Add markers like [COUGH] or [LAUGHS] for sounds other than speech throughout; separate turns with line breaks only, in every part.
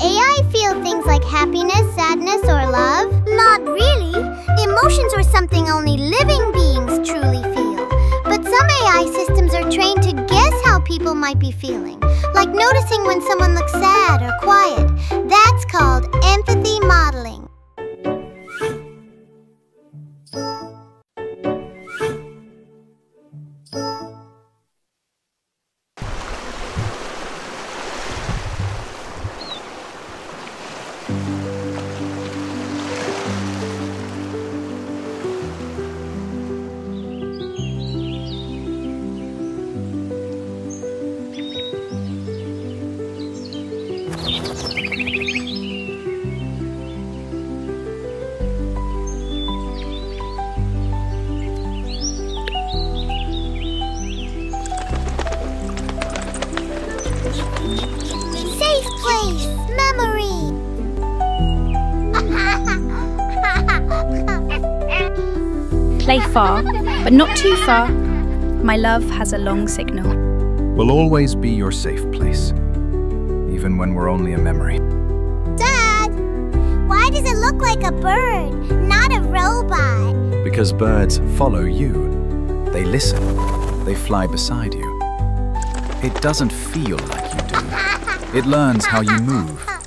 AI feel things like happiness, sadness, or love?
Not really. Emotions are something only living beings truly feel.
But some AI systems are trained to guess how people might be feeling, like noticing when someone looks
Safe. Memory.
Play far, but not too far. My love has a long signal.
will always be your safe place, even when we're only a memory.
Dad, why does it look like a bird, not a robot?
Because birds follow you. They listen. They fly beside you. It doesn't feel like you do. [LAUGHS] It learns how you move.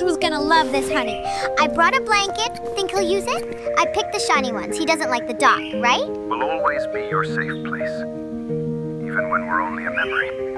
Who's gonna love this honey? I brought a blanket. Think he'll use it? I picked the shiny ones. He doesn't like the dark, right?
Will always be your safe place, even when we're only a memory.